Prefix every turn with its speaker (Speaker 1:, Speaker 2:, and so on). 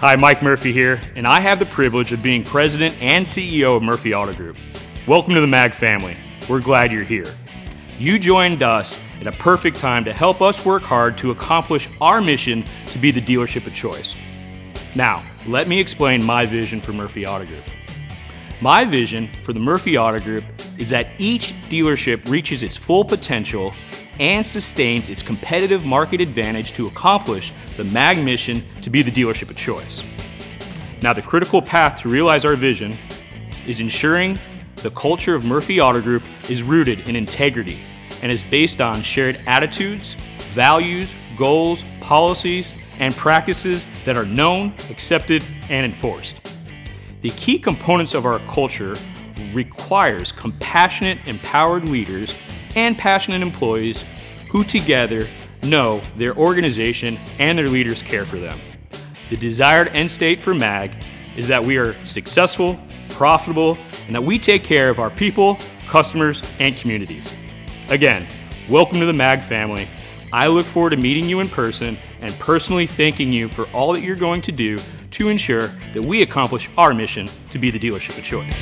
Speaker 1: Hi, Mike Murphy here, and I have the privilege of being president and CEO of Murphy Auto Group. Welcome to the MAG family. We're glad you're here. You joined us at a perfect time to help us work hard to accomplish our mission to be the dealership of choice. Now, let me explain my vision for Murphy Auto Group. My vision for the Murphy Auto Group is that each dealership reaches its full potential and sustains its competitive market advantage to accomplish the MAG mission to be the dealership of choice. Now, the critical path to realize our vision is ensuring the culture of Murphy Auto Group is rooted in integrity and is based on shared attitudes, values, goals, policies, and practices that are known, accepted, and enforced. The key components of our culture requires compassionate, empowered leaders and passionate employees who together know their organization and their leaders care for them. The desired end state for MAG is that we are successful, profitable, and that we take care of our people, customers, and communities. Again, welcome to the MAG family. I look forward to meeting you in person and personally thanking you for all that you're going to do to ensure that we accomplish our mission to be the dealership of choice.